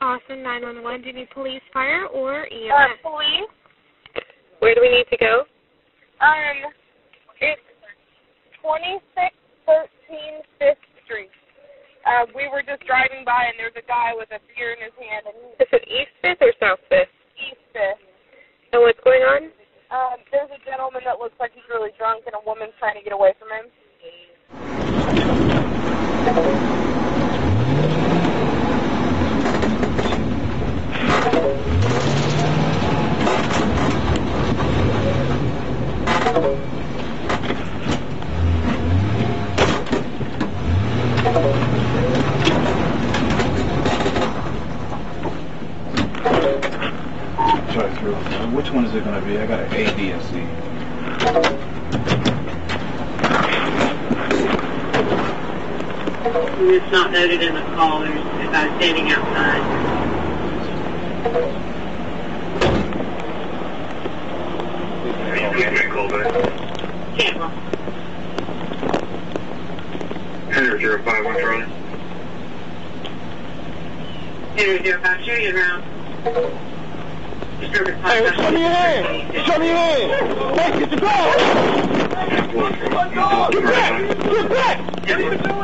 Austin 911. Do you need police, fire, or Uh, EMS? police. Where do we need to go? Um, it's 2613 Fifth Street. Uh, we were just driving by and there's a guy with a beer in his hand and he's Is it East Fifth or South Fifth? East Fifth. And what's going on? Um, there's a gentleman that looks like he's really drunk and a woman's trying to get away from him. Uh, which one is it going to be? I got an A, B, and C. It's not noted in the call. There's a guy standing outside. Tampa. Henry 051 Charlie. Henry zero five, show you around. Hey, show me your hand. Show me your hand. Hey, get the dog. Get back. Get back.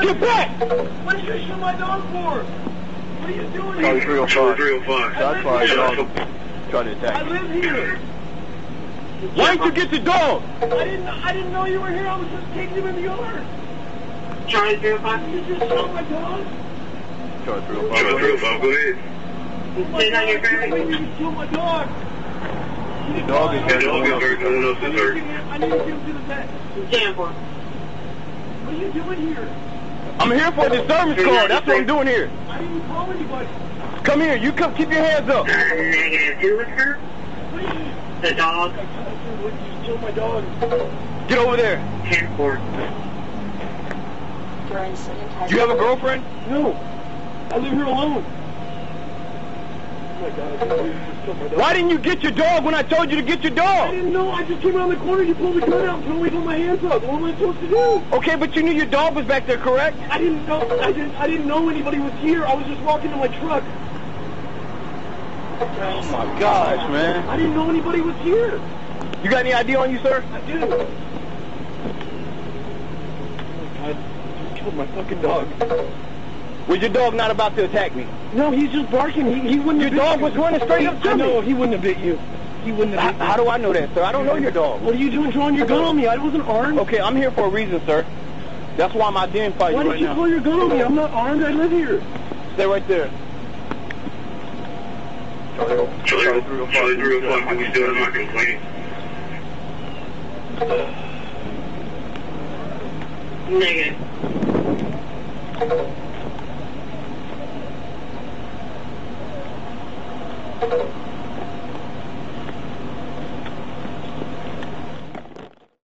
Get back. What did you shoot my dog for? What are you doing Charlie here? 305. Charlie 305. That's fine, dog. Trying to I live here. Why didn't you get the dog? I didn't. I didn't know you were here. I was just taking him in the yard. Charlie zero five. You just shot my dog. Charlie Charlie 305, go ahead. My Stay on your dog ground. killed. You just killed my dog. The dog is Your dog is hurt. No one else I is need to hurt. get him- I need to get him to the vet. Tampa. What are you doing here? I'm here for a disturbance call. That's what I'm doing here. I didn't call anybody. Come here. You come. Keep your hands up. Negative. Who was hurt? Please. The dog. I told you, you just killed my dog. Get over there. Ten four. You have a girlfriend? No. I live here alone. My God. I can't believe you just killed my dog. Why didn't you get your dog when I told you to get your dog? I didn't know. I just came around the corner. You pulled the gun out and told me to put my hands up. What am I supposed to do? Okay, but you knew your dog was back there, correct? I didn't know. I didn't. I didn't know anybody was here. I was just walking to my truck. Oh my gosh, man. I didn't know anybody was here. You got any ID on you, sir? I do. Oh my God! You killed my fucking dog. Was your dog not about to attack me? No, he's just barking. He, he wouldn't. Your dog you. was running straight up to I me. He wouldn't have bit you. He wouldn't How, have. Bit how you. do I know that, sir? I don't know your dog. What are you doing, drawing your gun on me? I wasn't armed. Okay, I'm here for a reason, sir. That's why I'm identifying Why did you now. pull your gun on me? I'm not armed. I live here. Stay right there. Charlie, Charlie 305, can we still have my complaint? Negative.